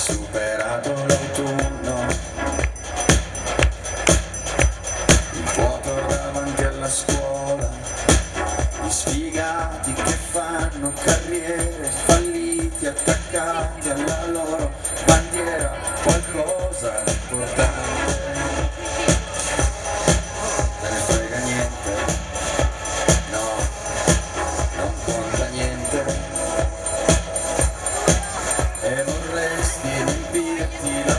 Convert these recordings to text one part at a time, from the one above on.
superato l'autunno. Il vuoto davanti alla scuola gli sfigati che fanno carriere falliti attaccati alla loro bandiera Yeah.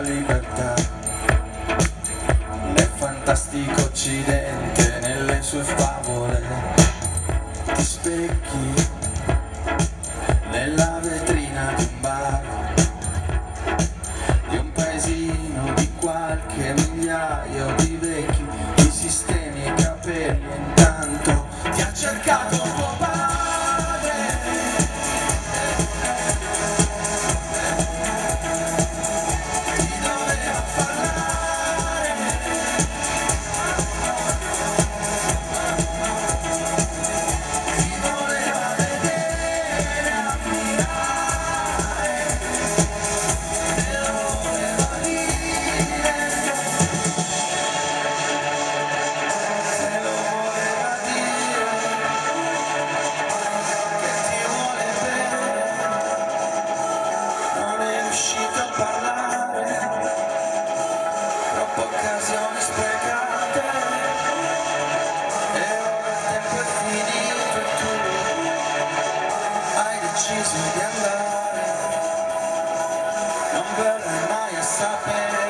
Libertà. Nel fantastico occidente nelle sue favole. Ti specchi nella vetrina di un bar di un paesino di qualche migliaio di vecchi. Ti sistemi i capelli e intanto ti ha cercato she's a gambler. Number and I are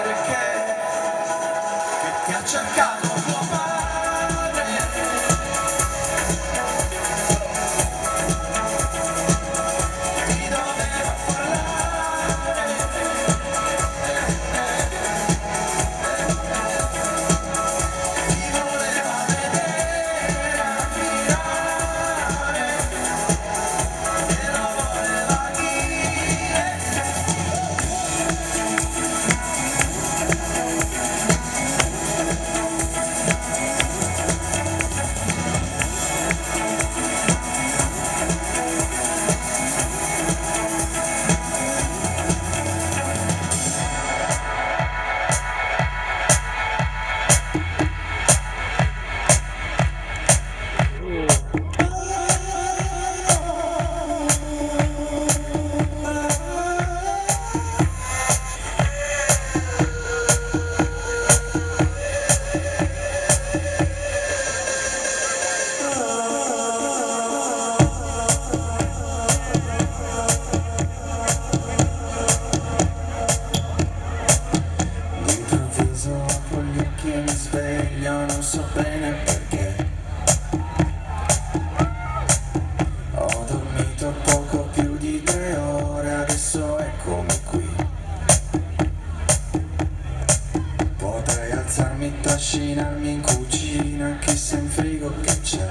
E trascinarmi in cucina, chissà in frigo che c'è.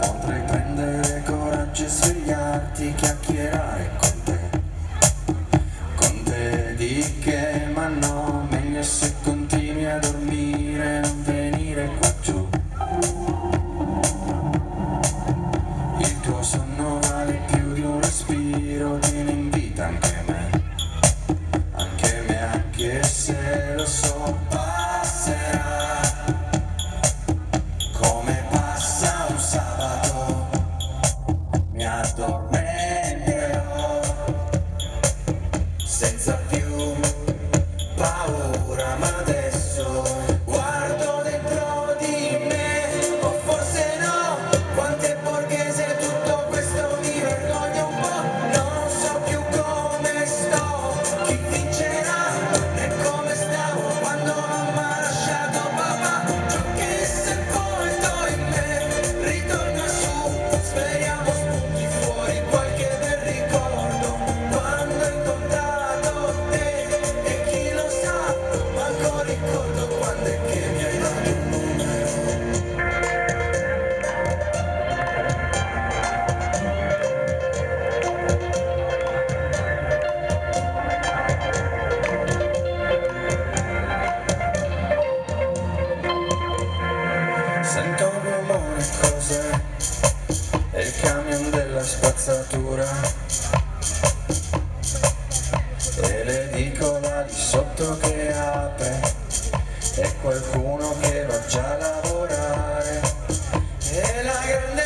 Potrei prendere coraggio e svegliarti, chiacchierare con te. Con te di che, ma no, meglio se continui a dormire, non venire qua giù. Il tuo sonno vale più di un respiro, tieni l'edicola lì sotto che apre. E qualcuno che va già a lavorare. E la grande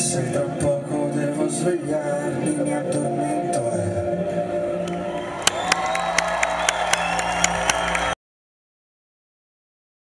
set the